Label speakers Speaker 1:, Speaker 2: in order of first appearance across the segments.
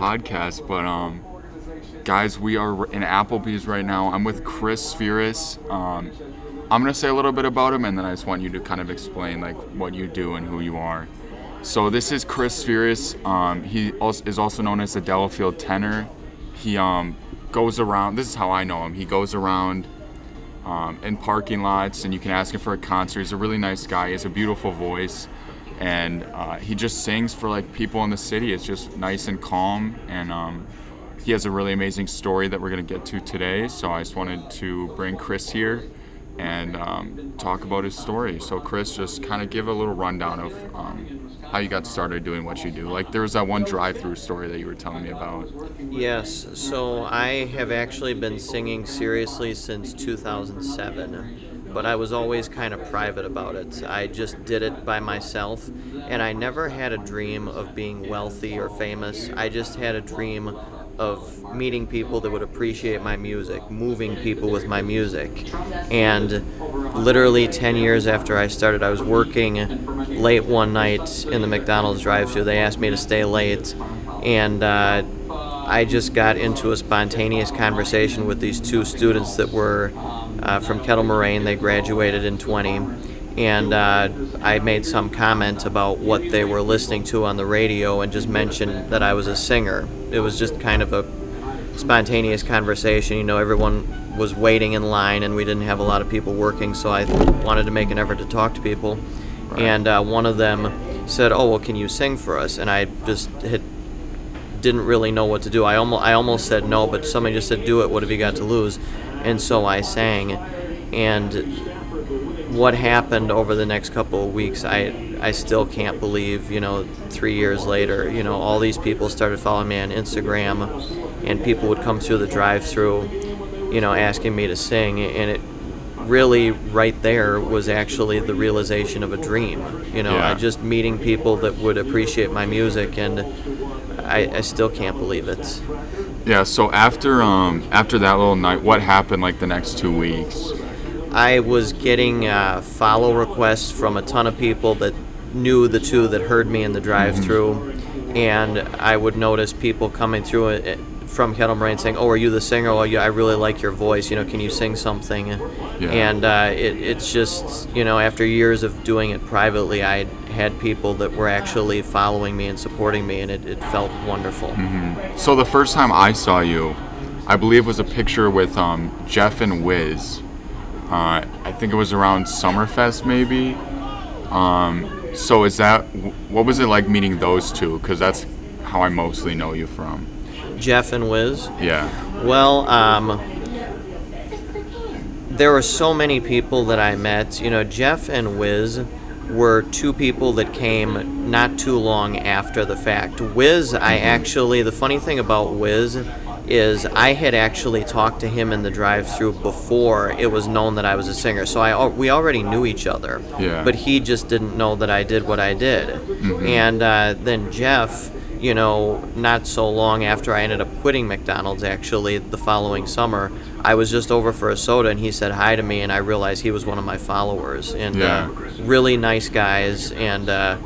Speaker 1: podcast, but um, guys, we are in Applebee's right now. I'm with Chris Spheeris. Um, I'm gonna say a little bit about him, and then I just want you to kind of explain like what you do and who you are. So this is Chris Spheeris. Um, he also, is also known as the Delafield tenor. He um, goes around. This is how I know him. He goes around um, in parking lots, and you can ask him for a concert. He's a really nice guy. He has a beautiful voice, and uh, he just sings for like people in the city. It's just nice and calm, and um, he has a really amazing story that we're gonna get to today. So I just wanted to bring Chris here and um, talk about his story. So Chris, just kind of give a little rundown of um, how you got started doing what you do. Like there was that one drive-through story that you were telling me about.
Speaker 2: Yes, so I have actually been singing seriously since 2007, but I was always kind of private about it. I just did it by myself, and I never had a dream of being wealthy or famous. I just had a dream of meeting people that would appreciate my music, moving people with my music. And literally 10 years after I started, I was working late one night in the McDonald's drive thru They asked me to stay late, and uh, I just got into a spontaneous conversation with these two students that were uh, from Kettle Moraine. They graduated in 20 and uh, I made some comment about what they were listening to on the radio and just mentioned that I was a singer. It was just kind of a spontaneous conversation. You know, everyone was waiting in line and we didn't have a lot of people working, so I wanted to make an effort to talk to people. Right. And uh, one of them said, "Oh, well, can you sing for us?" And I just had didn't really know what to do. I almost I almost said no, but somebody just said, "Do it. What have you got to lose?" And so I sang, and what happened over the next couple of weeks, I I still can't believe. You know, three years later, you know, all these people started following me on Instagram, and people would come through the drive-through, you know, asking me to sing, and it really right there was actually the realization of a dream. You know, yeah. I just meeting people that would appreciate my music, and I, I still can't believe it.
Speaker 1: Yeah. So after um after that little night, what happened like the next two weeks?
Speaker 2: I was getting uh, follow requests from a ton of people that knew the two that heard me in the drive-through, mm-hmm. and I would notice people coming through it from Kettle Moraine saying, "Oh, are you the singer? Oh, yeah, I really like your voice. You know, can you sing something?" Yeah. And uh, it, it's just, you know, after years of doing it privately, I had people that were actually following me and supporting me, and it, it felt wonderful.
Speaker 1: Mm-hmm. So the first time I saw you, I believe was a picture with um, Jeff and Wiz. Uh, I think it was around Summerfest, maybe. Um, so is that what was it like meeting those two? Because that's how I mostly know you from.
Speaker 2: Jeff and Wiz.
Speaker 1: Yeah.
Speaker 2: Well, um, there were so many people that I met. You know, Jeff and Wiz were two people that came not too long after the fact. Wiz, I mm-hmm. actually, the funny thing about Wiz is I had actually talked to him in the drive-through before it was known that I was a singer. So I we already knew each other.
Speaker 1: Yeah.
Speaker 2: But he just didn't know that I did what I did. Mm-hmm. And uh, then Jeff, you know, not so long after I ended up quitting McDonald's, actually the following summer, I was just over for a soda and he said hi to me, and I realized he was one of my followers. And yeah. uh, really nice guys and. Uh,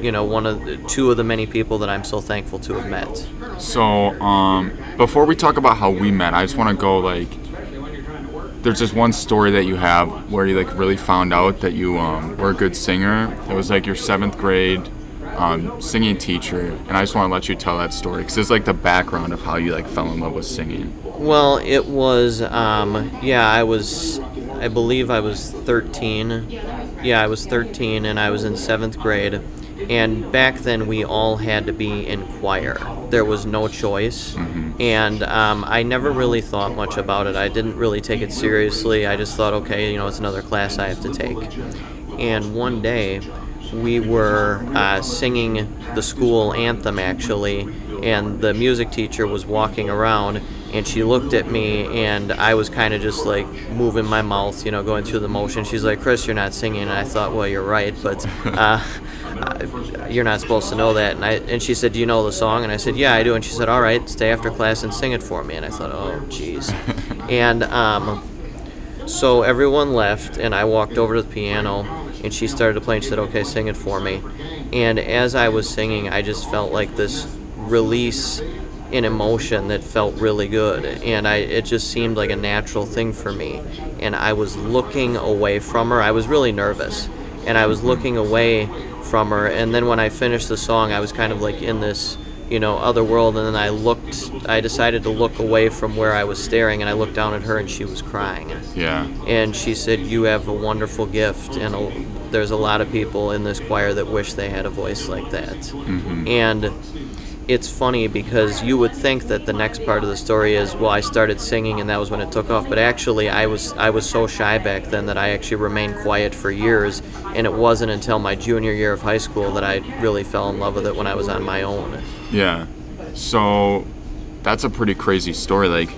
Speaker 2: you know, one of the, two of the many people that I'm so thankful to have met.
Speaker 1: So, um, before we talk about how we met, I just want to go like, there's this one story that you have where you like really found out that you um, were a good singer. It was like your seventh grade um, singing teacher, and I just want to let you tell that story because it's like the background of how you like fell in love with singing.
Speaker 2: Well, it was, um, yeah, I was, I believe I was 13. Yeah, I was 13, and I was in seventh grade and back then we all had to be in choir. There was no choice, mm-hmm. and um, I never really thought much about it. I didn't really take it seriously. I just thought, okay, you know, it's another class I have to take. And one day, we were uh, singing the school anthem actually, and the music teacher was walking around and she looked at me and I was kind of just like moving my mouth, you know, going through the motion. She's like, "Chris, you're not singing." And I thought, "Well, you're right, but uh, you're not supposed to know that." And I and she said, "Do you know the song?" And I said, "Yeah, I do." And she said, "All right, stay after class and sing it for me." And I thought, "Oh, jeez." and um, so everyone left, and I walked over to the piano, and she started to play. And she said, "Okay, sing it for me." And as I was singing, I just felt like this release an emotion that felt really good. And I it just seemed like a natural thing for me. And I was looking away from her. I was really nervous. And I was looking away from her. And then when I finished the song I was kind of like in this you know other world and then I looked I decided to look away from where I was staring and I looked down at her and she was crying
Speaker 1: Yeah.
Speaker 2: and she said you have a wonderful gift and a, there's a lot of people in this choir that wish they had a voice like that Mm-hmm. and it's funny because you would think that the next part of the story is well I started singing and that was when it took off but actually I was I was so shy back then that I actually remained quiet for years and it wasn't until my junior year of high school that I really fell in love with it when I was on my own
Speaker 1: Yeah. So that's a pretty crazy story. Like,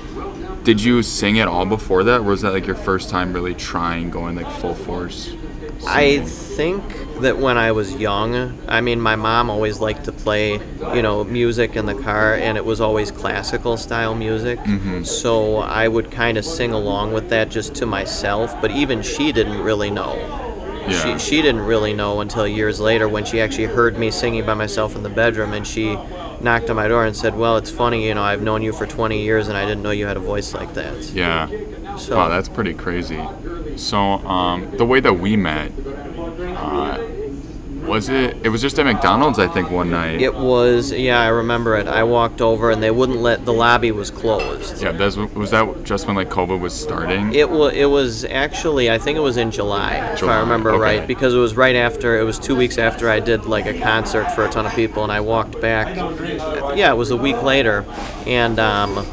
Speaker 1: did you sing it all before that? Or was that like your first time really trying going like full force?
Speaker 2: I think that when I was young, I mean, my mom always liked to play, you know, music in the car, and it was always classical style music. Mm-hmm. So I would kind of sing along with that just to myself, but even she didn't really know.
Speaker 1: Yeah.
Speaker 2: She, she didn't really know until years later when she actually heard me singing by myself in the bedroom and she knocked on my door and said, Well, it's funny, you know, I've known you for 20 years and I didn't know you had a voice like that.
Speaker 1: Yeah.
Speaker 2: So,
Speaker 1: Wow, that's pretty crazy. So, um, the way that we met, was it? It was just at McDonald's, I think, one night.
Speaker 2: It was, yeah, I remember it. I walked over and they wouldn't let the lobby was closed.
Speaker 1: Yeah, that's, was that just when like COVID was starting?
Speaker 2: It was, it was actually, I think it was in July, if I remember
Speaker 1: okay.
Speaker 2: right, because it was right after, it was two weeks after I did like a concert for a ton of people, and I walked back. Yeah, it was a week later, and um,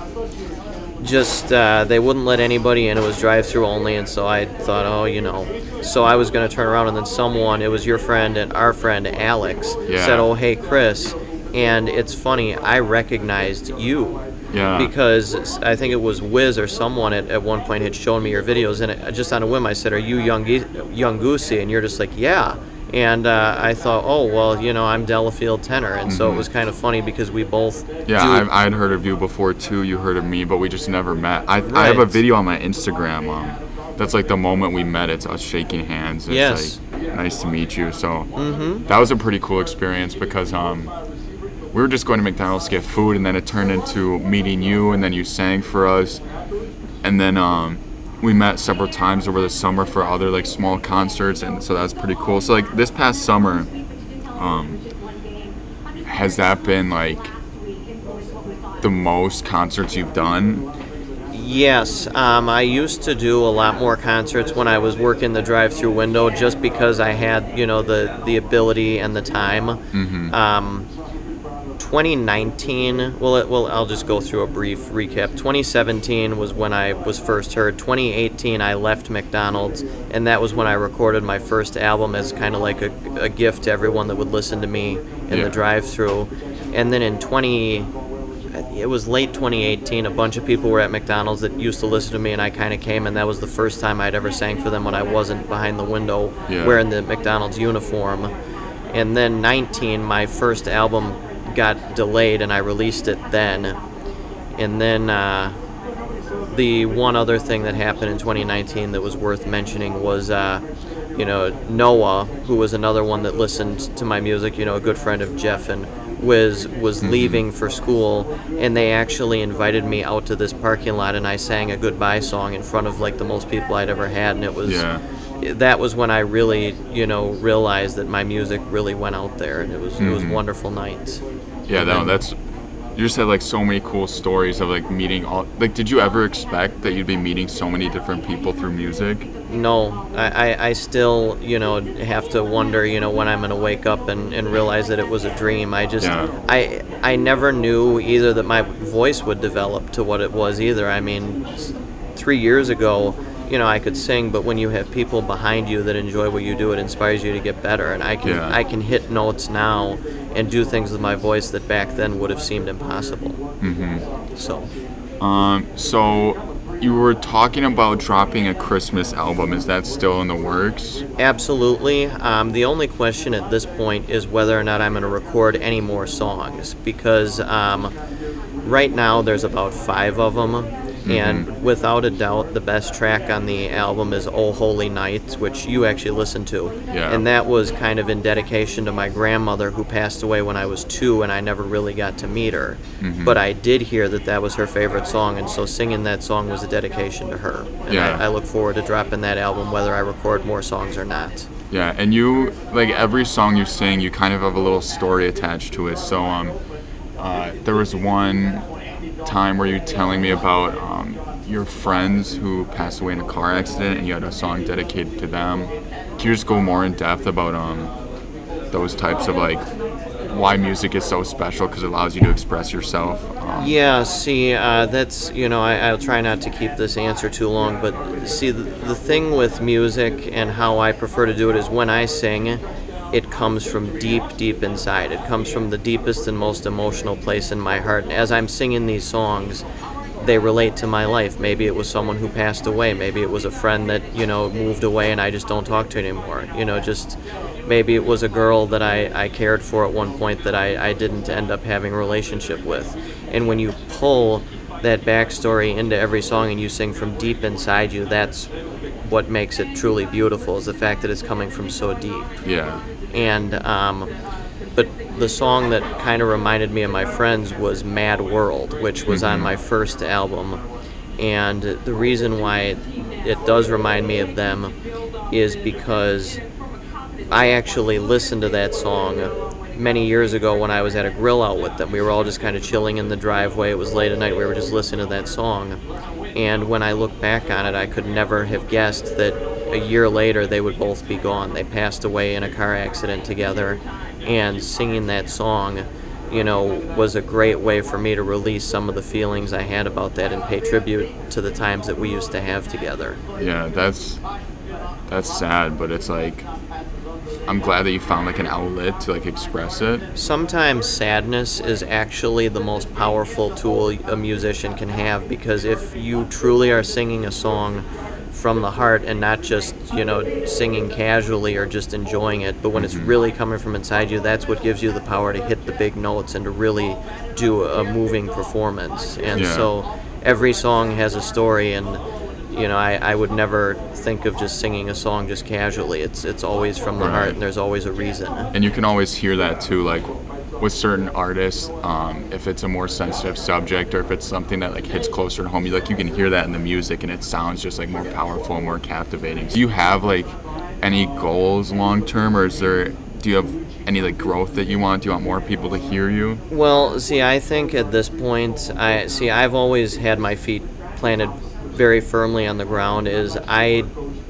Speaker 2: just uh, they wouldn't let anybody in. It was drive-through only, and so I thought, oh, you know. So I was gonna turn around, and then someone, it was your friend and our friend Alex,
Speaker 1: Yeah.
Speaker 2: said, oh, hey, Chris. And it's funny, I recognized you
Speaker 1: Yeah.
Speaker 2: because I think it was Wiz or someone at, at one point had shown me your videos, and it, just on a whim I said, "Are you young Ge- Yung Goosey?" And you're just like, "Yeah." And uh, I thought, "Oh well, you know, I'm Delafield Tenor," and so it was kind of funny because we both
Speaker 1: Mm-hmm. Yeah,
Speaker 2: do-
Speaker 1: I, I had heard of you before too. You heard of me, but we just never met. I, I have a video on my Instagram. Um, that's like the moment we met. It's us shaking hands. It's
Speaker 2: Yes.
Speaker 1: like nice to meet you. So that was a pretty cool experience because um, we were just going to McDonald's to get food, and then it turned into meeting you, and then you sang for us, and then um, we met several times over the summer for other like small concerts, and so that's pretty cool. So like this past summer, um, has that been like the most concerts you've done?
Speaker 2: Yes, um, I used to do a lot more concerts when I was working the drive-through window, just because I had, you know, the the ability and the time. Um, 2019, well, it, well, I'll just go through a brief recap. 2017 was when I was first heard. 2018, I left McDonald's, and that was when I recorded my first album as kind of like a, a gift to everyone that would listen to me in
Speaker 1: Yeah.
Speaker 2: the drive-through. And then in 20 it was late 2018. A bunch of people were at McDonald's that used to listen to me, and I kind of came, and that was the first time I'd ever sang for them when I wasn't behind the window
Speaker 1: Yeah.
Speaker 2: wearing the McDonald's uniform. And then 19, my first album got delayed, and I released it then. And then uh, the one other thing that happened in 2019 that was worth mentioning was, uh, you know, Noah, who was another one that listened to my music, you know, a good friend of Jeff and Wiz, was leaving for school, and they actually invited me out to this parking lot, and I sang a goodbye song in front of like the most people I'd ever had, and it was.
Speaker 1: Yeah.
Speaker 2: That was when I really, you know, realized that my music really went out there, and it was it was wonderful nights.
Speaker 1: Yeah, no,
Speaker 2: then-
Speaker 1: that's. You just had like so many cool stories of like meeting all. Like, did you ever expect that you'd be meeting so many different people through music?
Speaker 2: No, I, I, I still, you know, have to wonder, you know, when I'm gonna wake up and, and realize that it was a dream. I just,
Speaker 1: Yeah.
Speaker 2: I, I never knew either that my voice would develop to what it was either. I mean, three years ago, you know, I could sing, but when you have people behind you that enjoy what you do, it inspires you to get better. And I can,
Speaker 1: Yeah.
Speaker 2: I can hit notes now and do things with my voice that back then would have seemed impossible. Mm-hmm. So.
Speaker 1: Um, so you were talking about dropping a Christmas album. Is that still in the works?
Speaker 2: Absolutely. Um, the only question at this point is whether or not I'm going to record any more songs because um, right now there's about five of them, And without a doubt, the best track on the album is "Oh Holy Night," which you actually listened to.
Speaker 1: Yeah.
Speaker 2: And that was kind of in dedication to my grandmother, who passed away when I was two, and I never really got to meet her. But I did hear that that was her favorite song, and so singing that song was a dedication to her. And
Speaker 1: Yeah.
Speaker 2: I, I look forward to dropping that album, whether I record more songs or not.
Speaker 1: Yeah, and you like every song you sing, you kind of have a little story attached to it. So um, uh, there was one time where you telling me about um, your friends who passed away in a car accident, and you had a song dedicated to them. Can you just go more in depth about um, those types of like why music is so special because it allows you to express yourself? Um,
Speaker 2: Yeah, see, uh, that's, you know, I, I'll try not to keep this answer too long, but see, the, the thing with music and how I prefer to do it is when I sing, it comes from deep, deep inside. It comes from the deepest and most emotional place in my heart. And as I'm singing these songs, they relate to my life. Maybe it was someone who passed away. Maybe it was a friend that, you know, moved away and I just don't talk to anymore. You know, just maybe it was a girl that I, I cared for at one point that I, I didn't end up having a relationship with. And when you pull that backstory into every song and you sing from deep inside you, that's what makes it truly beautiful is the fact that it's coming from so deep
Speaker 1: yeah,
Speaker 2: and um, but the song that kind of reminded me of my friends was Mad World, which was on my first album. And the reason why it does remind me of them is because I actually listened to that song many years ago when I was at a grill out with them. We were all just kind of chilling in the driveway. It was late at night. We were just listening to that song. And when I look back on it, I could never have guessed that a year later they would both be gone. They passed away in a car accident together. And singing that song, you know, was a great way for me to release some of the feelings I had about that and pay tribute to the times that we used to have together.
Speaker 1: yeah. That's that's sad, but it's like I'm glad that you found like an outlet to like express it.
Speaker 2: Sometimes sadness is actually the most powerful tool a musician can have because if you truly are singing a song from the heart and not just, you know, singing casually or just enjoying it, but when it's mm-hmm. really coming from inside you, that's what gives you the power to hit the big notes and to really do a moving performance. And
Speaker 1: Yeah.
Speaker 2: so every song has a story and you know, I, I would never think of just singing a song just casually. It's it's always from the heart and there's always a reason.
Speaker 1: and you can always hear that too like with certain artists um, if it's a more sensitive subject or if it's something that like hits closer to home you like you can hear that in the music and it sounds just like more powerful more captivating do you have like any goals long term or is there do you have any like growth that you want do you want more people to hear you
Speaker 2: Well, see, I think at this point, I see. I've always had my feet planted very firmly on the ground. Is I,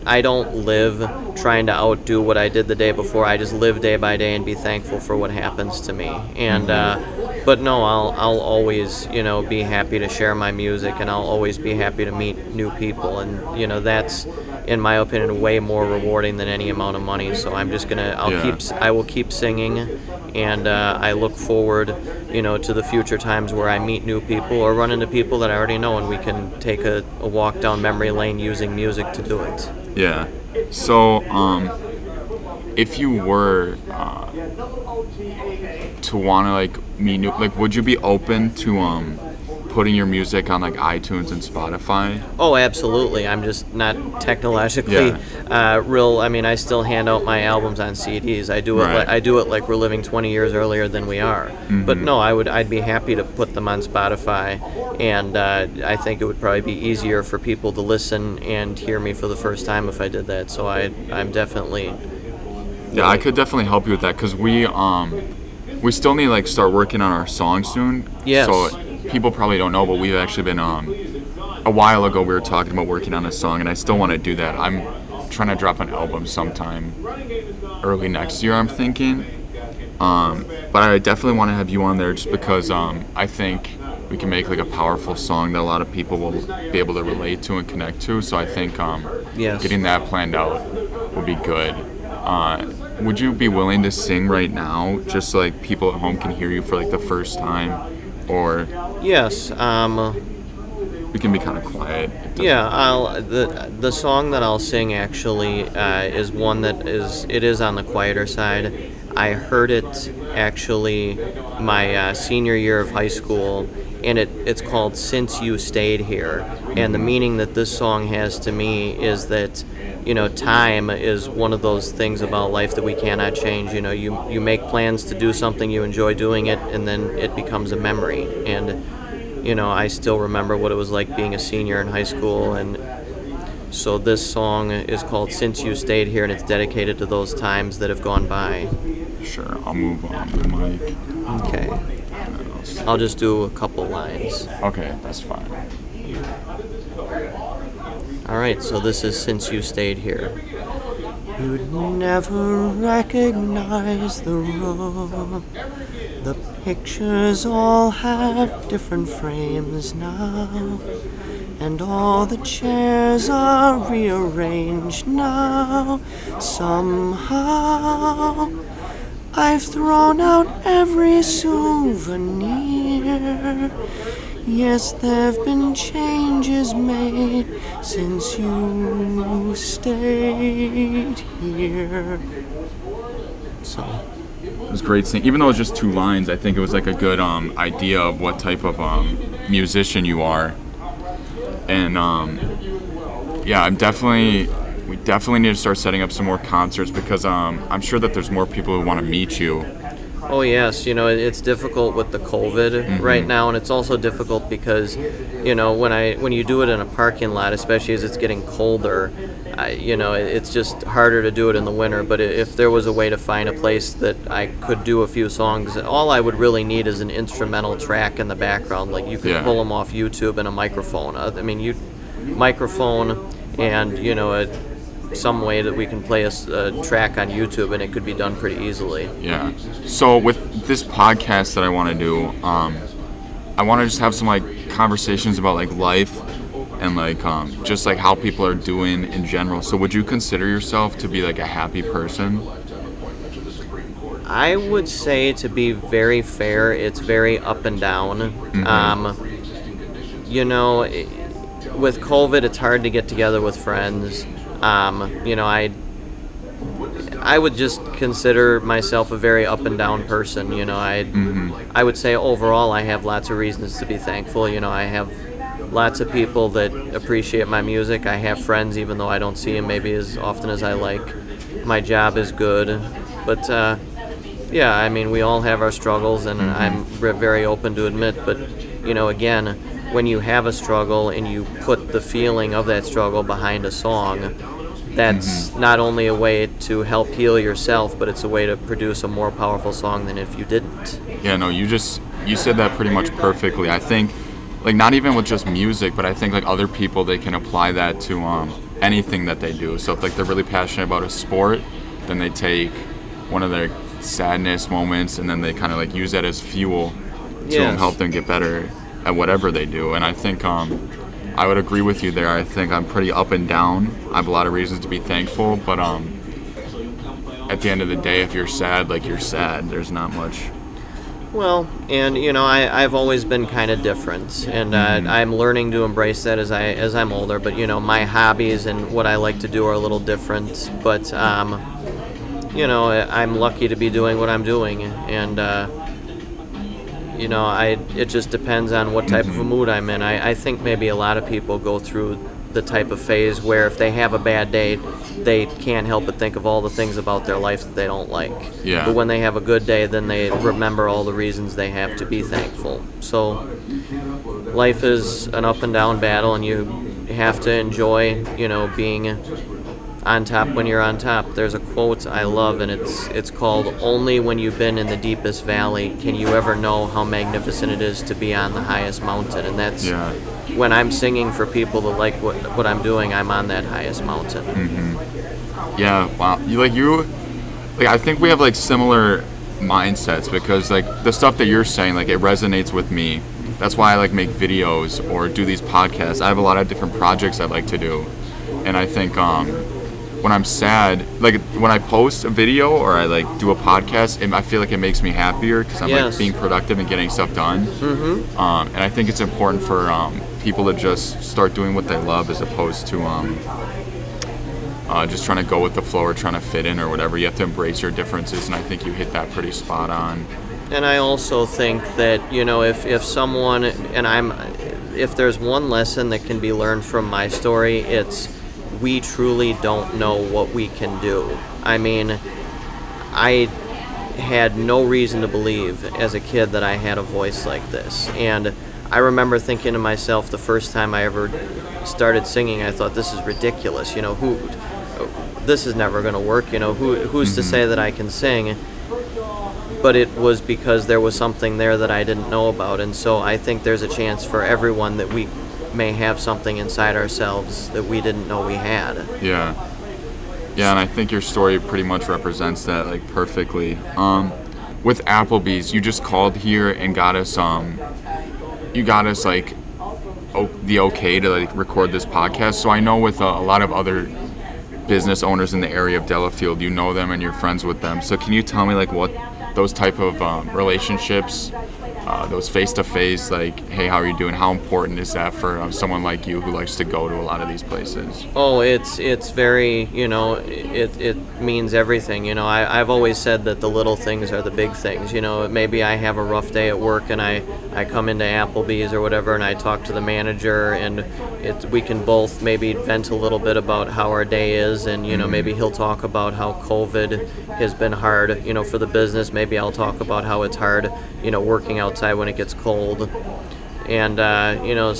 Speaker 2: I don't live trying to outdo what I did the day before. I just live day by day and be thankful for what happens to me. And, uh, but no, I'll I'll always you know be happy to share my music, and I'll always be happy to meet new people, and you know that's. In my opinion, way more rewarding than any amount of money. So I'm just gonna, I'll
Speaker 1: Yeah.
Speaker 2: keep I will keep singing, and uh, I look forward, you know, to the future times where I meet new people or run into people that I already know, and we can take a, a walk down memory lane using music to do it.
Speaker 1: yeah so um if you were uh, to want to like meet new like would you be open to um putting your music on like itunes and spotify
Speaker 2: Oh, absolutely. I'm just not technologically uh, real. I mean, I still hand out my albums on CDs. I do it.
Speaker 1: Right.
Speaker 2: Li- I do it like we're living 20 years earlier than we are. But no, I would. I'd be happy to put them on Spotify, and uh, I think it would probably be easier for people to listen and hear me for the first time if I did that. So I, I'm definitely.
Speaker 1: Yeah, I could definitely help you with that because we um we still need to like start working on our song soon.
Speaker 2: Yes.
Speaker 1: So people probably don't know, but we've actually been um a while ago we were talking about working on a song, and I still want to do that. I'm trying to drop an album sometime early next year. I'm thinking. Um, but I definitely want to have you on there just because um, I think we can make like a powerful song that a lot of people will be able to relate to and connect to. So I think um,
Speaker 2: Yes.
Speaker 1: getting that planned out would be good. Uh, would you be willing to sing right now, just so like people at home can hear you for like the first time, or
Speaker 2: Yes. Um,
Speaker 1: we can be kind of quiet?
Speaker 2: Yeah, I'll the the song that I'll sing actually uh, is one that is it is on the quieter side. I heard it actually my uh, senior year of high school, and it, it's called Since You Stayed Here. And the meaning that this song has to me is that, you know, time is one of those things about life that we cannot change. You know, you, you make plans to do something, you enjoy doing it, and then it becomes a memory. And, you know, I still remember what it was like being a senior in high school and so this song is called Since You Stayed Here and it's dedicated to those times that have gone by.
Speaker 1: Sure, I'll move on the mic.
Speaker 2: Okay. I'll just do a couple lines.
Speaker 1: Okay, that's fine.
Speaker 2: All right, so this is Since You Stayed Here. You'd never recognize the room. The pictures all have different frames now. And all the chairs are rearranged now. Somehow, I've thrown out every souvenir. Yes, there've been changes made since you stayed here. So,
Speaker 1: It was great singing. Even though it was just two lines, I think it was like a good um, idea of what type of um, musician you are. And um, yeah, I'm definitely. We definitely need to start setting up some more concerts because um, I'm sure that there's more people who want to meet you.
Speaker 2: Oh yes, you know it's difficult with the COVID right now, and it's also difficult because, you know, when I when you do it in a parking lot, especially as it's getting colder, I, you know, it's just harder to do it in the winter. But if there was a way to find a place that I could do a few songs, all I would really need is an instrumental track in the background, like you could
Speaker 1: Yeah.
Speaker 2: pull them off YouTube and a microphone. Uh, I mean, you microphone and you know a some way that we can play a track on YouTube and it could be done pretty easily.
Speaker 1: Yeah. So with this podcast that I want to do, um, I want to just have some like conversations about like life and like um, just like how people are doing in general. So would you consider yourself to be like a happy person?
Speaker 2: I would say to be very fair, it's very up and down. Um, you know, with COVID, it's hard to get together with friends. Um, you know, I I would just consider myself a very up and down person. You know, I I would say overall, I have lots of reasons to be thankful. You know, I have lots of people that appreciate my music. I have friends, even though I don't see them maybe as often as I like. My job is good, but uh, yeah, I mean, we all have our struggles, and I'm very open to admit. But you know, again, when you have a struggle and you put the feeling of that struggle behind a song, that's not only a way to help heal yourself, but it's a way to produce a more powerful song than if you didn't.
Speaker 1: Yeah, no, you just you said that pretty much perfectly. I think like not even with just music, but I think like other people they can apply that to um, anything that they do. So if like they're really passionate about a sport, then they take one of their sadness moments and then they kind of like use that as fuel to
Speaker 2: Yes.
Speaker 1: help them get better at whatever they do. And I think um, I would agree with you there. I think I'm pretty up and down. I have a lot of reasons to be thankful, but um, at the end of the day, if you're sad, like you're sad, there's not much.
Speaker 2: Well, and you know, I, I've always been kind of different, and uh, I'm learning to embrace that as I as I'm older. But you know, my hobbies and what I like to do are a little different. But um, you know, I'm lucky to be doing what I'm doing, and uh, you know, I it just depends on what type of a mood I'm in. I, I think maybe a lot of people go through the type of phase where if they have a bad day, they can't help but think of all the things about their life that they don't like.
Speaker 1: Yeah.
Speaker 2: But when they have a good day, then they remember all the reasons they have to be thankful. So life is an up and down battle, and you have to enjoy, you know, being on top when you're on top. There's a quote I love, and it's it's called "Only when you've been in the deepest valley can you ever know how magnificent it is to be on the highest mountain." And that's
Speaker 1: Yeah.
Speaker 2: when I'm singing for people that like what what I'm doing. I'm on that highest mountain.
Speaker 1: Yeah, wow. You like you like I think we have like similar mindsets because like the stuff that you're saying like it resonates with me. That's why I like make videos or do these podcasts. I have a lot of different projects I like to do. And I think um when I'm sad, like when I post a video or I like do a podcast, it, I feel like it makes me happier because I'm
Speaker 2: Yes.
Speaker 1: like being productive and getting stuff done. Mm-hmm. Um, and I think it's important for um, people to just start doing what they love as opposed to um, uh, just trying to go with the flow or trying to fit in or whatever. You have to embrace your differences, and I think you hit that pretty spot on.
Speaker 2: And I also think that you know if if someone and I'm if there's one lesson that can be learned from my story, it's we truly don't know what we can do. I mean, I had no reason to believe as a kid that I had a voice like this. And I remember thinking to myself the first time I ever started singing, I thought this is ridiculous. You know, who this is never going to work. You know, who who's mm-hmm. to say that I can sing? But it was because there was something there that I didn't know about, and so I think there's a chance for everyone that we may have something inside ourselves that we didn't know we had.
Speaker 1: Yeah. Yeah, and I think your story pretty much represents that like perfectly. Um, with Applebee's, you just called here and got us um, you got us like the okay to like record this podcast. So I know with uh, a lot of other business owners in the area of Delafield, you know them and you're friends with them. So can you tell me like what those type of um, relationships uh, those face to face, like, hey, how are you doing? How important is that for um, someone like you who likes to go to a lot of these places?
Speaker 2: Oh, it's it's very, you know, it, it means everything. You know, I, I've always said that the little things are the big things. You know, maybe I have a rough day at work and I, I come into Applebee's or whatever and I talk to the manager and it, we can both maybe vent a little bit about how our day is and, you know, mm-hmm. maybe he'll talk about how COVID has been hard, you know, for the business. Maybe I'll talk about how it's hard, you know, working outside when it gets cold. And, uh, you know,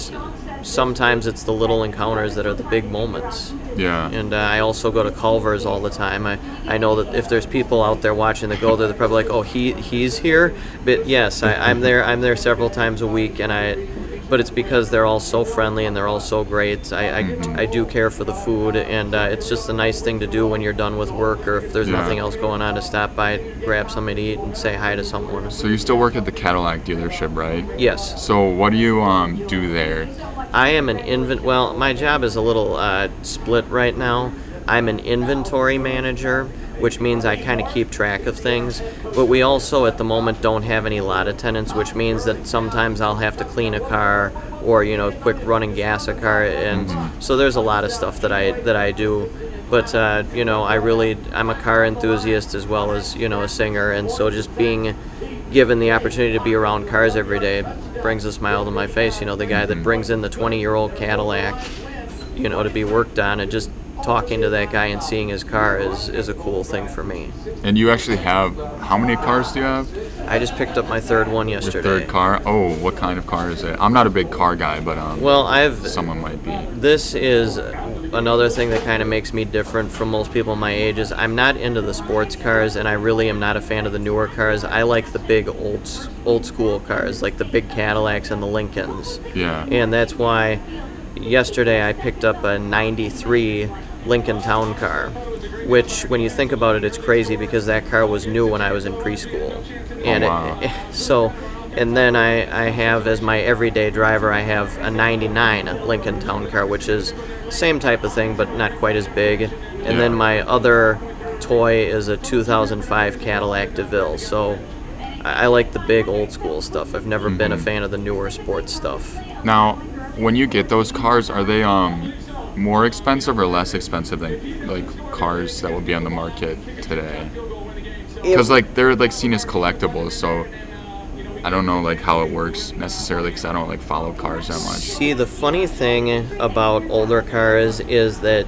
Speaker 2: sometimes it's the little encounters that are the big moments.
Speaker 1: Yeah.
Speaker 2: And uh, I also go to Culver's all the time. I, I know that if there's people out there watching that go there, they're probably like, oh, he he's here. But yes, I, I'm there. I'm there several times a week, and I but it's because they're all so friendly and they're all so great. I, I, mm-hmm. I do care for the food, and uh, it's just a nice thing to do when you're done with work or if there's yeah. nothing else going on to stop by, grab something to eat, and say hi to someone.
Speaker 1: So you still work at the Cadillac dealership, right?
Speaker 2: Yes.
Speaker 1: So what do you um, do there?
Speaker 2: I am an invent. Well, my job is a little uh, split right now. I'm an inventory manager which means I kind of keep track of things. But we also, at the moment, don't have any lot attendants, which means that sometimes I'll have to clean a car or you know, quick run and gas a car, and mm-hmm. so there's a lot of stuff that I that I do. But uh, you know, I really I'm a car enthusiast as well as you know a singer, and so just being given the opportunity to be around cars every day brings a smile to my face. You know, the guy that mm-hmm. brings in the 20 year old Cadillac, you know, to be worked on, it just talking to that guy and seeing his car is, is a cool thing for me.
Speaker 1: And you actually have how many cars do you have?
Speaker 2: I just picked up my third one yesterday.
Speaker 1: Your third car? Oh, what kind of car is it? I'm not a big car guy, but um,
Speaker 2: well, I've
Speaker 1: someone might be.
Speaker 2: This is another thing that kind of makes me different from most people my age. Is I'm not into the sports cars, and I really am not a fan of the newer cars. I like the big old old school cars, like the big Cadillacs and the Lincolns.
Speaker 1: Yeah.
Speaker 2: And that's why yesterday I picked up a 93 Lincoln Town Car, which, when you think about it, it's crazy because that car was new when I was in preschool.
Speaker 1: And oh, wow.
Speaker 2: it, so, and then I, I have as my everyday driver, I have a 99 Lincoln Town Car, which is same type of thing, but not quite as big. And yeah. then my other toy is a 2005 Cadillac DeVille. So I, I like the big old school stuff. I've never mm-hmm. been a mm-hmm. fan of the newer sports stuff.
Speaker 1: Now, when you get those cars, are they um more expensive or less expensive than like cars that would be on the market today? Because like they're like seen as collectibles, so I don't know like how it works necessarily because I don't like follow cars that much.
Speaker 2: See, the funny thing about older cars is that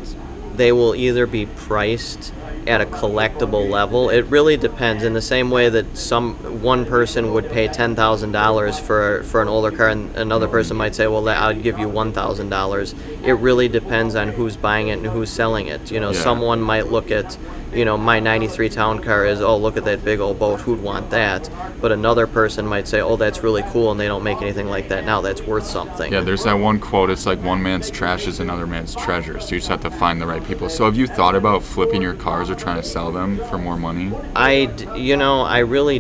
Speaker 2: they will either be priced at a collectible level. It really depends. In the same way that some one person would pay ten thousand dollars for for an older car, and another person might say, "Well, I'll give you one thousand dollars." It really depends on who's buying it and who's selling it. You know, yeah. someone might look at you know, my 93 town car is, oh, look at that big old boat, who'd want that? But another person might say, oh, that's really cool, and they don't make anything like that now, that's worth something.
Speaker 1: Yeah, there's that one quote, it's like one man's trash is another man's treasure, so you just have to find the right people. So have you thought about flipping your cars or trying to sell them for more money?
Speaker 2: I, you know, I really,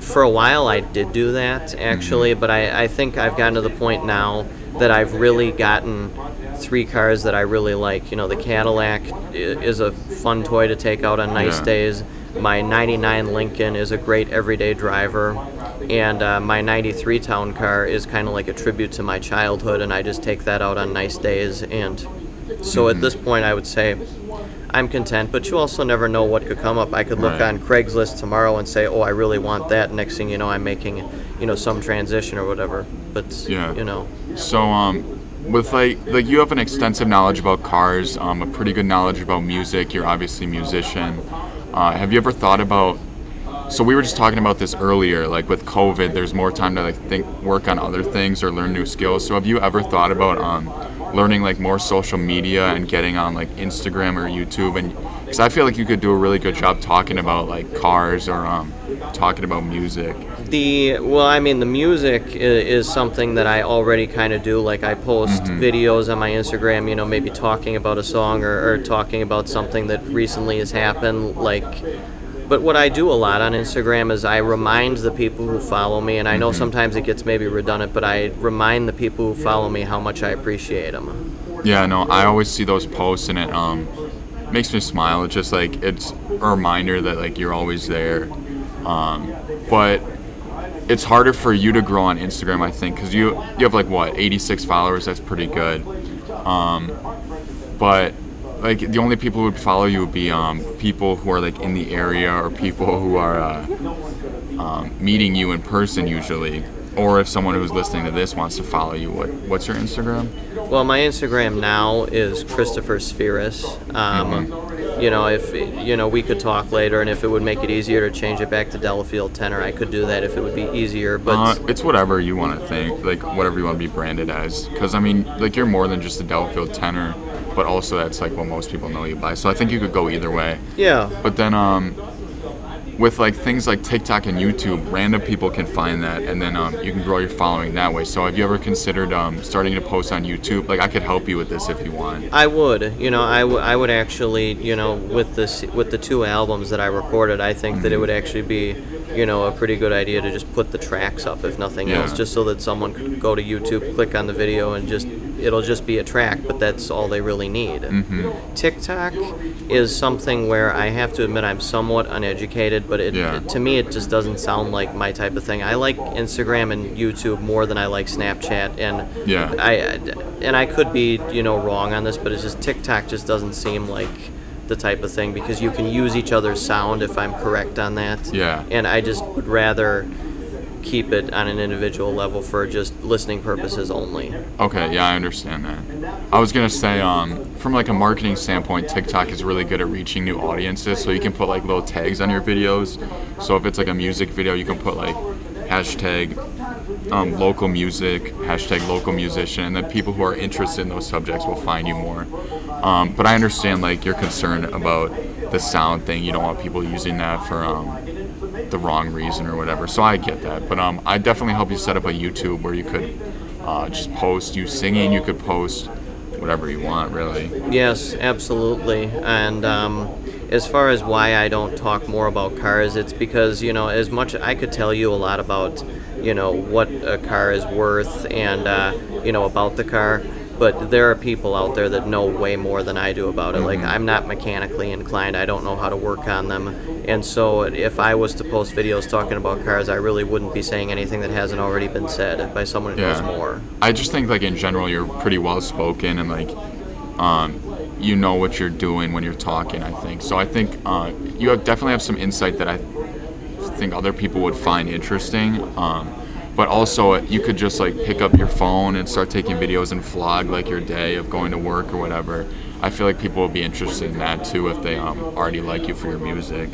Speaker 2: for a while I did do that, actually, mm-hmm. but I, I think I've gotten to the point now that I've really gotten three cars that I really like. You know, the Cadillac is a fun toy to take out on nice yeah. days. My 99 Lincoln is a great everyday driver. And uh, my 93 town car is kind of like a tribute to my childhood, and I just take that out on nice days. And so mm-hmm. at this point, I would say I'm content. But you also never know what could come up. I could look
Speaker 1: Right.
Speaker 2: on Craigslist tomorrow and say, "Oh, I really want that." Next thing you know, I'm making, you know, some transition or whatever. But
Speaker 1: Yeah.
Speaker 2: you know,
Speaker 1: So um, with like like you have an extensive knowledge about cars, um, a pretty good knowledge about music. You're obviously a musician. Uh, have you ever thought about? So we were just talking about this earlier. Like with COVID, there's more time to like think, work on other things or learn new skills. So have you ever thought about um, learning like more social media and getting on like Instagram or YouTube? And because I feel like you could do a really good job talking about like cars or um, talking about music.
Speaker 2: The well, I mean, the music is, is something that I already kind of do. Like I post videos on my Instagram, you know, maybe talking about a song or, or talking about something that recently has happened. Like, but what I do a lot on Instagram is I remind the people who follow me, and I know sometimes it gets maybe redundant, but I remind the people who follow me how much I appreciate them.
Speaker 1: Yeah, no, I always see those posts and it um makes me smile. It's just like it's a reminder that like you're always there. Um, but it's harder for you to grow on Instagram, I think, because you you have like what 86 followers. That's pretty good. Um, but like the only people who would follow you would be um, people who are like in the area or people who are uh, um, meeting you in person usually. Or if someone who's listening to this wants to follow you, what what's your Instagram?
Speaker 2: Well, my Instagram now is Christopher Spheeris. Um, You know, if you know, we could talk later, and if it would make it easier to change it back to Delafield Tenor, I could do that if it would be easier. But
Speaker 1: Uh, it's whatever you want to think, like whatever you want to be branded as. Because I mean, like you're more than just a Delafield tenor, but also that's like what most people know you by. So I think you could go either way.
Speaker 2: yeah,
Speaker 1: But then, um, with like things like TikTok and YouTube, random people can find that, and then um, you can grow your following that way. So have you ever considered um, starting to post on YouTube? Like I could help you with this if you want.
Speaker 2: I would. You know, I, w- I would actually, you know, with this with the two albums that I recorded, I think that it would actually be, you know, a pretty good idea to just put the tracks up, if nothing
Speaker 1: Yeah.
Speaker 2: else, just so that someone could go to YouTube, click on the video, and just it'll just be a track. But that's all they really need.
Speaker 1: Mm-hmm.
Speaker 2: TikTok is something where I have to admit I'm somewhat uneducated, but it,
Speaker 1: Yeah.
Speaker 2: to me it just doesn't sound like my type of thing. I like Instagram and YouTube more than I like Snapchat, and
Speaker 1: Yeah.
Speaker 2: I and I could be you know wrong on this, but it's just TikTok just doesn't seem like the type of thing because you can use each other's sound if I'm correct on that.
Speaker 1: Yeah.
Speaker 2: And I just would rather keep it on an individual level for just listening purposes only.
Speaker 1: Okay, yeah, I understand that. I was gonna say, um, from like a marketing standpoint, TikTok is really good at reaching new audiences. So you can put like little tags on your videos. So if it's like a music video, you can put like hashtag um, local music, hashtag local musician, and then people who are interested in those subjects will find you more. Um, but I understand like your concern about the sound thing. You don't want people using that for um, the wrong reason or whatever. So I get that. But um, I definitely help you set up a YouTube where you could uh, just post you singing. You could post whatever you want, really.
Speaker 2: Yes, absolutely. And um, as far as why I don't talk more about cars, it's because you know, as much I could tell you a lot about, you know, what a car is worth and uh, you know about the car. But there are people out there that know way more than I do about it. Like I'm not mechanically inclined. I don't know how to work on them. And so if I was to post videos talking about cars, I really wouldn't be saying anything that hasn't already been said by someone who knows
Speaker 1: Yeah.
Speaker 2: more.
Speaker 1: I just think like in general you're pretty well spoken and like um, you know what you're doing when you're talking. I think so. I think uh, you have definitely have some insight that I think other people would find interesting. Um, but also you could just like pick up your phone and start taking videos and vlog like your day of going to work or whatever. I feel like people will be interested in that too if they um, already like you for your music.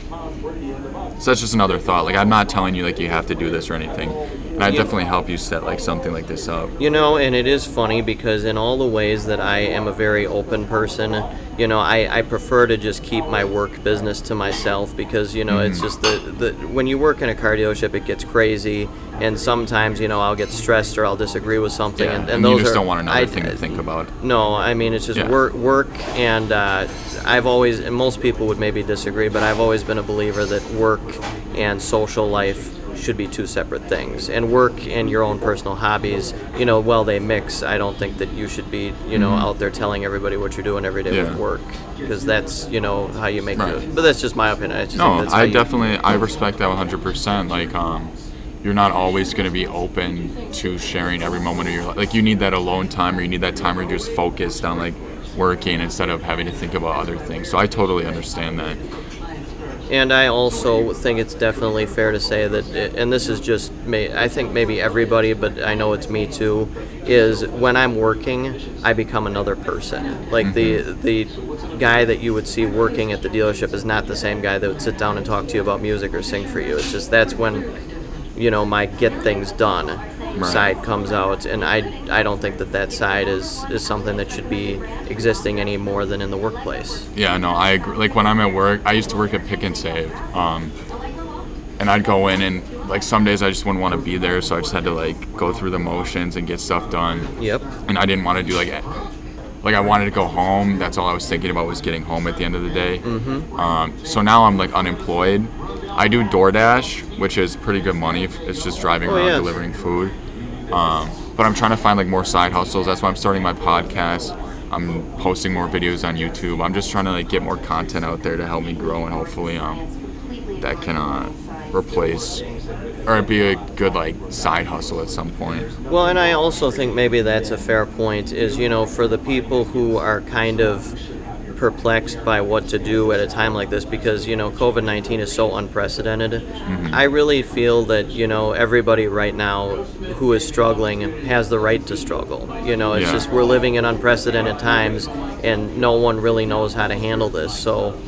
Speaker 1: So that's just another thought. Like I'm not telling you like you have to do this or anything, and I definitely help you set like something like this up.
Speaker 2: You know, and it is funny because in all the ways that I am a very open person, you know, I, I prefer to just keep my work business to myself because, you know,
Speaker 1: Mm-hmm.
Speaker 2: it's just the, the when you work in a car dealership, it gets crazy, and sometimes, you know, I'll get stressed or I'll disagree with something,
Speaker 1: Yeah,
Speaker 2: and,
Speaker 1: and,
Speaker 2: and
Speaker 1: you
Speaker 2: those
Speaker 1: just
Speaker 2: are,
Speaker 1: don't want another
Speaker 2: I-
Speaker 1: thing to think about.
Speaker 2: no, I mean it's just
Speaker 1: Yeah.
Speaker 2: work, work, and uh, I've always, and most people would maybe disagree, but I've always been a believer that work and social life should be two separate things. And work and your own personal hobbies, you know, while they mix, I don't think that you should be, you know, out there telling everybody what you're doing every day with
Speaker 1: Mm-hmm.
Speaker 2: Work, because that's, you know, how you make.
Speaker 1: Right.
Speaker 2: The, but that's just my opinion. I just
Speaker 1: No, I
Speaker 2: you-
Speaker 1: definitely I respect that 100%. Like um, you're not always going to be open to sharing every moment of your life. Like you need that alone time, or you need that time where you're just focused on like working instead of having to think about other things. So I totally understand that.
Speaker 2: And I also think it's definitely fair to say that, and this is just, I think maybe everybody, but I know it's me too, is when I'm working, I become another person. Like mm-hmm. the the guy that you would see working at the dealership is not the same guy that would sit down and talk to you about music or sing for you. It's just that's when, you know, my get things done right. side comes out, and I, I don't think that that side is, is something that should be existing any more than in the workplace.
Speaker 1: Yeah, no, I agree. Like when I'm at work, I used to work at Pick and Save, um, and I'd go in and like some days I just wouldn't want to be there, so I just had to like go through the motions and get stuff done.
Speaker 2: Yep.
Speaker 1: And I didn't want to do like like I wanted to go home. That's all I was thinking about was getting home at the end of the day.
Speaker 2: Mm-hmm.
Speaker 1: Um, so now I'm like unemployed. I do DoorDash, which is pretty good money. It's just driving oh, around yes. delivering food. Um, but I'm trying to find like more side hustles. That's why I'm starting my podcast. I'm posting more videos on YouTube. I'm just trying to like get more content out there to help me grow and hopefully um that can uh, replace or be a good like side hustle at some point.
Speaker 2: Well, and I also think maybe that's a fair point is you know for the people who are kind of perplexed by what to do at a time like this because you know COVID nineteen is so unprecedented. Mm-hmm. I really feel that you know everybody right now who is struggling has the right to struggle. You know, it's yeah. just we're living in unprecedented times, and no one really knows how to handle this. So,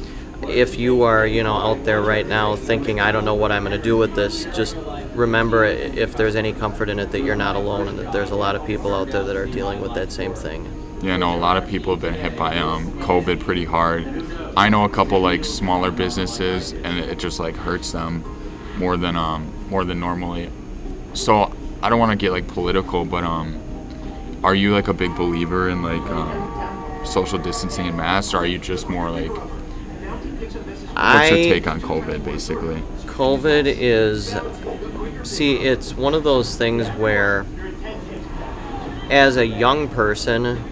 Speaker 2: if you are you know out there right now thinking I don't know what I'm going to do with this, just remember if there's any comfort in it that you're not alone and that there's a lot of people out there that are dealing with that same thing
Speaker 1: yeah, no, a lot of people have been hit by um, COVID pretty hard. I know a couple like smaller businesses, and it just like hurts them more than um, more than normally. So I don't want to get like political, but um, are you like a big believer in like um, social distancing and masks, or are you just more like what's your take on COVID, basically?
Speaker 2: COVID is see, it's one of those things where as a young person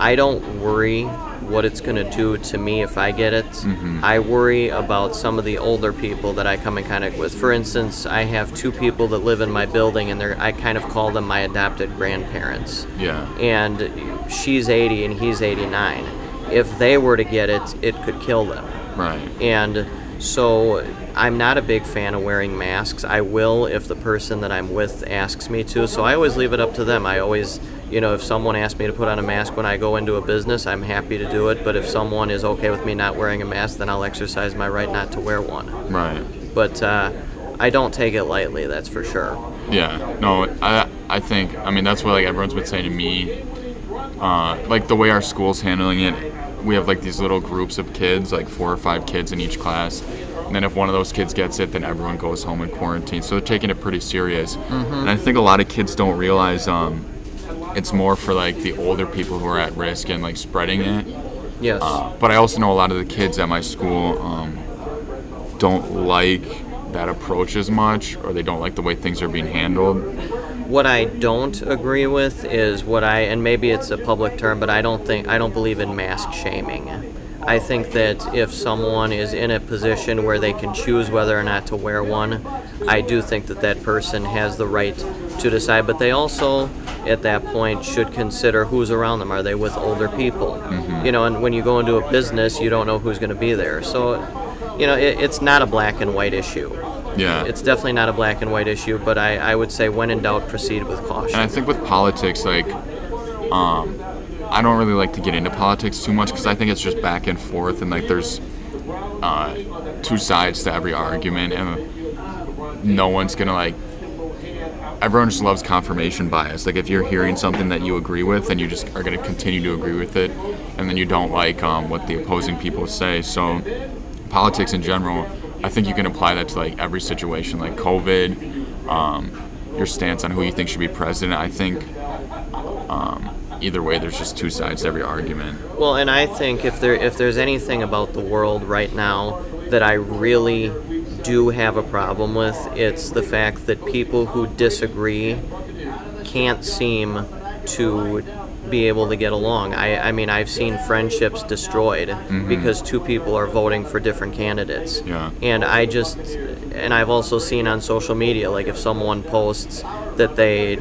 Speaker 2: I don't worry what it's going to do to me if I get it.
Speaker 1: Mm-hmm.
Speaker 2: I worry about some of the older people that I come in contact with. For instance, I have two people that live in my building, and they're I kind of call them my adopted grandparents.
Speaker 1: Yeah.
Speaker 2: And she's 80 and he's 89. If they were to get it, it could kill them.
Speaker 1: Right.
Speaker 2: And so I'm not a big fan of wearing masks. I will if the person that I'm with asks me to. So I always leave it up to them. I always you know, if someone asks me to put on a mask when I go into a business, I'm happy to do it. But if someone is okay with me not wearing a mask, then I'll exercise my right not to wear one.
Speaker 1: Right.
Speaker 2: But uh, I don't take it lightly, that's for sure.
Speaker 1: Yeah. No, I I think I mean that's what like everyone's been saying to me. Uh, like the way our school's handling it, we have like these little groups of kids, like four or five kids in each class. And then if one of those kids gets it, then everyone goes home in quarantine. So they're taking it pretty serious.
Speaker 2: Mm-hmm.
Speaker 1: And I think a lot of kids don't realize um, it's more for like the older people who are at risk and like spreading it.
Speaker 2: Yes.
Speaker 1: Uh, but I also know a lot of the kids at my school um, don't like that approach as much, or they don't like the way things are being handled.
Speaker 2: What I don't agree with is what I, and maybe it's a public term, but I don't think I don't believe in mask shaming. I think that if someone is in a position where they can choose whether or not to wear one, I do think that that person has the right to decide. But they also, at that point, should consider who's around them. Are they with older people?
Speaker 1: Mm-hmm.
Speaker 2: You know, and when you go into a business, you don't know who's going to be there. So, you know, it, it's not a black and white issue.
Speaker 1: Yeah.
Speaker 2: It's definitely not a black and white issue, but I, I would say when in doubt, proceed with caution.
Speaker 1: And I think with politics, like, um, I don't really like to get into politics too much because I think it's just back and forth, and like there's uh, two sides to every argument, and no one's gonna like. Everyone just loves confirmation bias. Like if you're hearing something that you agree with, then you just are gonna continue to agree with it, and then you don't like um, what the opposing people say. So, politics in general, I think you can apply that to like every situation, like COVID, um, your stance on who you think should be president. I think. Um, either way, there's just two sides to every argument.
Speaker 2: Well, and I think if there if there's anything about the world right now that I really do have a problem with, it's the fact that people who disagree can't seem to be able to get along. I, I mean, I've seen friendships destroyed
Speaker 1: mm-hmm.
Speaker 2: because two people are voting for different candidates.
Speaker 1: Yeah.
Speaker 2: And I just, and I've also seen on social media, like if someone posts that they,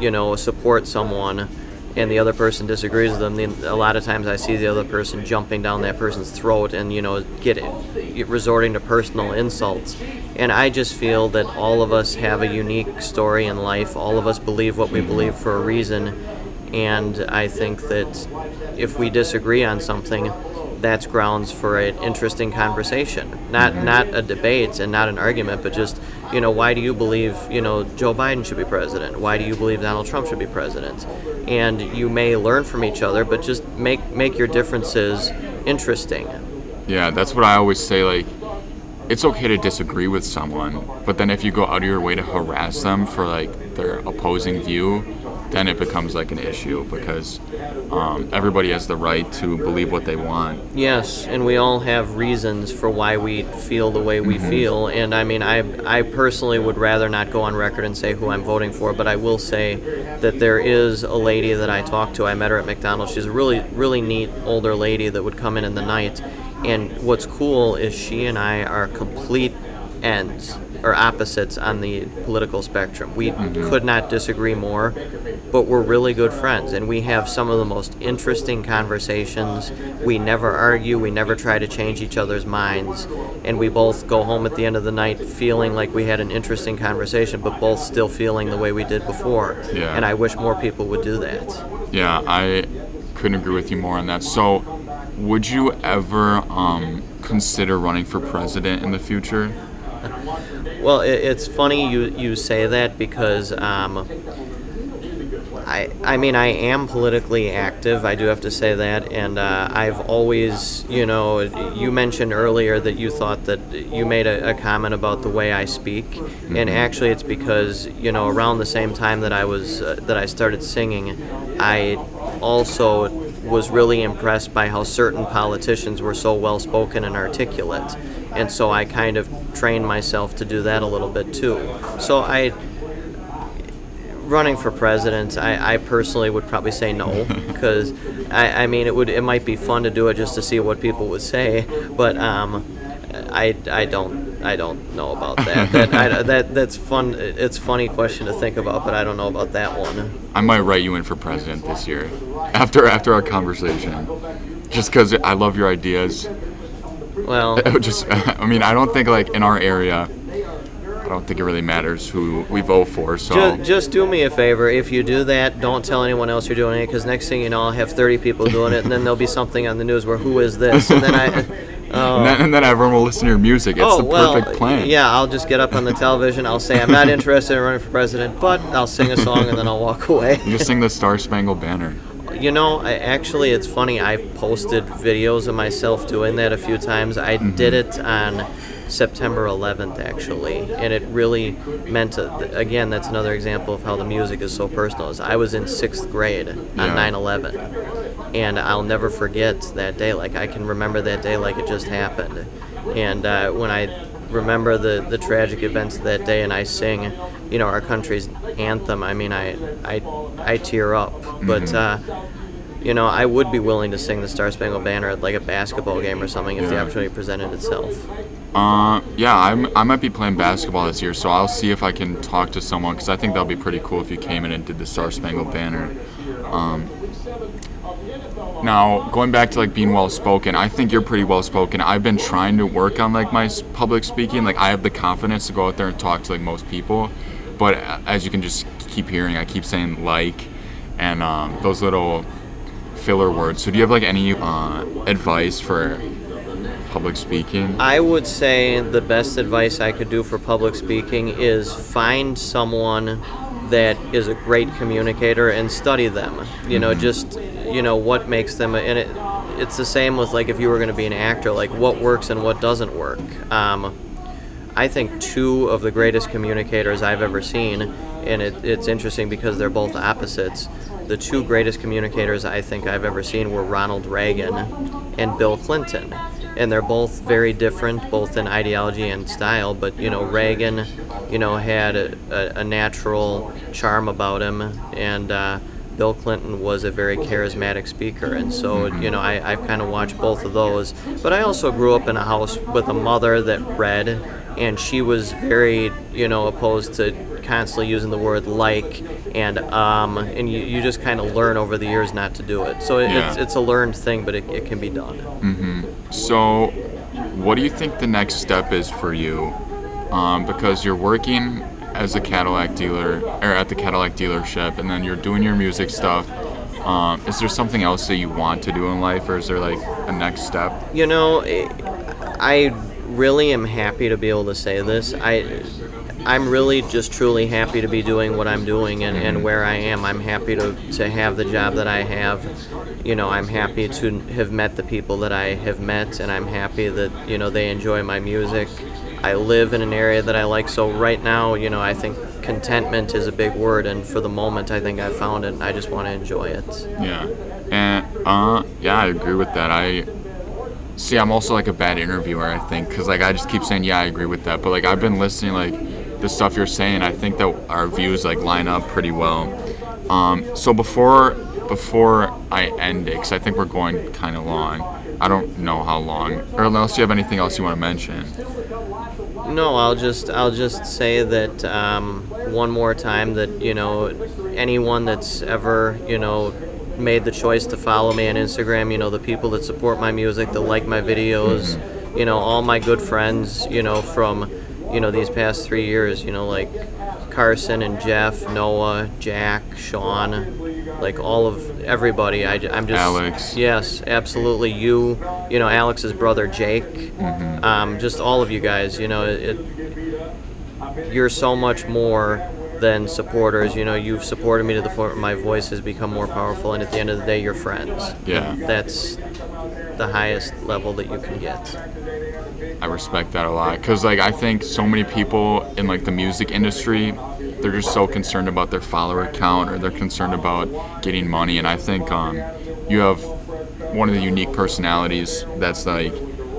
Speaker 2: you know, support someone, and the other person disagrees with them, then a lot of times I see the other person jumping down that person's throat and you know get resorting to personal insults. And I just feel that all of us have a unique story in life. All of us believe what we believe for a reason, and I think that if we disagree on something, that's grounds for an interesting conversation. Not not a debate and not an argument, but just you know why do you believe you know Joe Biden should be president? Why do you believe Donald Trump should be president? And you may learn from each other, but just make make your differences interesting.
Speaker 1: Yeah, that's what I always say. Like, it's okay to disagree with someone, but then if you go out of your way to harass them for like their opposing view, then it becomes like an issue because um, everybody has the right to believe what they want.
Speaker 2: Yes, and we all have reasons for why we feel the way we mm-hmm. feel. And I mean, I I personally would rather not go on record and say who I'm voting for, but I will say that there is a lady that I talked to. I met her at McDonald's. She's a really really neat older lady that would come in in the night. And what's cool is she and I are complete ends or opposites on the political spectrum. We mm-hmm. could not disagree more, but we're really good friends and we have some of the most interesting conversations. We never argue, we never try to change each other's minds, and we both go home at the end of the night feeling like we had an interesting conversation, but both still feeling the way we did before.
Speaker 1: Yeah.
Speaker 2: And I wish more people would do that.
Speaker 1: Yeah, I couldn't agree with you more on that. So, would you ever um, consider running for president in the future?
Speaker 2: Well, it, it's funny you, you say that because um, I, I mean, I am politically active. I do have to say that, and uh, I've always, you know, you mentioned earlier that you thought that you made a, a comment about the way I speak, mm-hmm. and actually, it's because you know, around the same time that I was uh, that I started singing, I also was really impressed by how certain politicians were so well spoken and articulate and so I kind of trained myself to do that a little bit too. So I running for president, I, I personally would probably say no because I, I mean it would it might be fun to do it just to see what people would say, but um, I, I don't I don't know about that. that, I, that that's fun. It's a funny question to think about, but I don't know about that one.
Speaker 1: I might write you in for president this year after after our conversation, just because I love your ideas
Speaker 2: well,
Speaker 1: just I mean, I don't think like in our area. I don't think it really matters who we vote for. So
Speaker 2: just, just, do me a favor. If you do that, don't tell anyone else you're doing it, because next thing you know, I'll have 30 people doing it, and then there'll be something on the news where who is this, and then I.
Speaker 1: Oh. And, then, and, then, everyone will listen to your music. It's
Speaker 2: oh,
Speaker 1: the
Speaker 2: well,
Speaker 1: perfect plan.
Speaker 2: Yeah, I'll just get up on the television. I'll say I'm not interested in running for president, but I'll sing a song and then I'll walk away.
Speaker 1: just sing the Star Spangled Banner.
Speaker 2: You know, I, actually, it's funny. I've posted videos of myself doing that a few times. I mm-hmm. did it on September 11th, actually, and it really meant. A, again, that's another example of how the music is so personal. Is I was in sixth grade on yeah. 9/11, and I'll never forget that day. Like I can remember that day like it just happened. And uh, when I remember the, the tragic events of that day and I sing, you know, our country's anthem, I mean, I I, I tear up. Mm-hmm. But, uh, you know, I would be willing to sing the Star Spangled Banner at like a basketball game or something if yeah. the opportunity presented itself.
Speaker 1: Uh, yeah, I'm, I might be playing basketball this year, so I'll see if I can talk to someone because I think that would be pretty cool if you came in and did the Star Spangled Banner. Um, now, going back to like being well spoken, I think you're pretty well spoken. I've been trying to work on like my public speaking. Like I have the confidence to go out there and talk to like most people, but as you can just keep hearing, I keep saying like, and um, those little filler words. So, do you have like any uh, advice for public speaking?
Speaker 2: I would say the best advice I could do for public speaking is find someone that is a great communicator and study them. You know, mm-hmm. just you know what makes them and it, it's the same with like if you were going to be an actor, like what works and what doesn't work. Um, I think two of the greatest communicators I've ever seen, and it, it's interesting because they're both opposites. The two greatest communicators I think I've ever seen were Ronald Reagan and Bill Clinton and they're both very different, both in ideology and style. But you know, Reagan, you know, had a, a, a natural charm about him, and uh, Bill Clinton was a very charismatic speaker. And so, you know, I, I've kind of watched both of those. But I also grew up in a house with a mother that read and she was very, you know, opposed to constantly using the word like and um, and you, you just kind of learn over the years not to do it. So it,
Speaker 1: Yeah.
Speaker 2: it's, it's a learned thing, but it, it can be done.
Speaker 1: So, what do you think the next step is for you? Um, because you're working as a Cadillac dealer, or at the Cadillac dealership, and then you're doing your music stuff. Um, is there something else that you want to do in life, or is there like a next step?
Speaker 2: You know, eh, I really am happy to be able to say this. I, I'm really just truly happy to be doing what I'm doing and, and where I am. I'm happy to, to have the job that I have. You know, I'm happy to have met the people that I have met, and I'm happy that, you know, they enjoy my music. I live in an area that I like, so right now, you know, I think contentment is a big word, and for the moment, I think I found it, and I just want to enjoy it.
Speaker 1: Yeah, and uh, yeah, I agree with that. I see. I'm also like a bad interviewer, I think, because like I just keep saying, yeah, I agree with that. But like I've been listening, like the stuff you're saying. I think that our views like line up pretty well. Um, so before before I end it, because I think we're going kind of long. I don't know how long, or unless you have anything else you want to mention.
Speaker 2: No, I'll just I'll just say that um, one more time that you know anyone that's ever you know made the choice to follow me on Instagram, you know the people that support my music, that like my videos, you know all my good friends, you know from you know these past three years, you know like Carson and Jeff, Noah, Jack, Sean, like all of everybody. I, am just
Speaker 1: Alex.
Speaker 2: Yes, absolutely. You, you know, Alex's brother Jake, mm-hmm. um, just all of you guys. You know, it, you're so much more than supporters. You know, you've supported me to the point where my voice has become more powerful, and at the end of the day, you're friends.
Speaker 1: Yeah.
Speaker 2: That's the highest level that you can get.
Speaker 1: I respect that a lot because like I think so many people in like the music industry they're just so concerned about their follower count or they're concerned about getting money. And I think um, you have one of the unique personalities that's like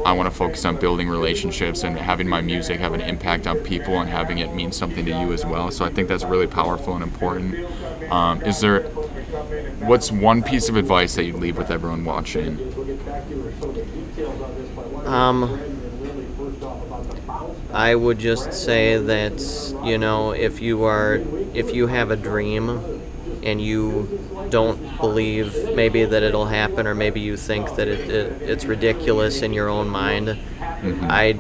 Speaker 1: I want to focus on building relationships and having my music have an impact on people and having it mean something to you as well. So I think that's really powerful and important. Um, is there what's one piece of advice that you'd leave with everyone watching?
Speaker 2: Um, I would just say that you know if you are if you have a dream and you don't believe maybe that it'll happen or maybe you think that it, it, it's ridiculous in your own mind I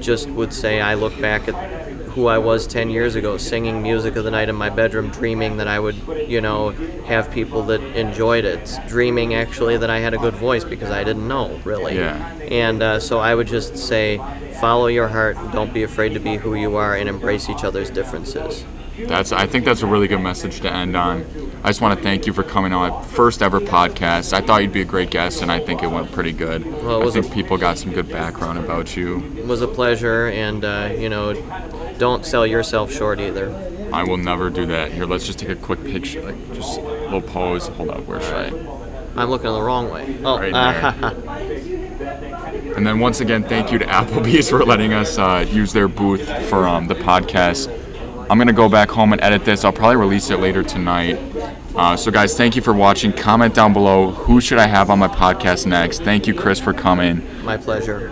Speaker 2: just would say I look back at who I was 10 years ago singing music of the night in my bedroom dreaming that I would you know have people that enjoyed it dreaming actually that I had a good voice because I didn't know really
Speaker 1: Yeah.
Speaker 2: and uh, so I would just say, follow your heart. Don't be afraid to be who you are, and embrace each other's differences.
Speaker 1: That's I think that's a really good message to end on. I just want to thank you for coming on my first ever podcast. I thought you'd be a great guest, and I think it went pretty good.
Speaker 2: Well, it
Speaker 1: I
Speaker 2: was a-
Speaker 1: think people got some good background about you.
Speaker 2: It was a pleasure, and uh, you know, don't sell yourself short either.
Speaker 1: I will never do that. Here, let's just take a quick picture, like just a little pose. Hold up, where should I?
Speaker 2: I'm looking the wrong way. Oh,
Speaker 1: Right And then once again, thank you to Applebee's for letting us uh, use their booth for um, the podcast. I'm gonna go back home and edit this. I'll probably release it later tonight. Uh, so, guys, thank you for watching. Comment down below who should I have on my podcast next. Thank you, Chris, for coming.
Speaker 2: my pleasure.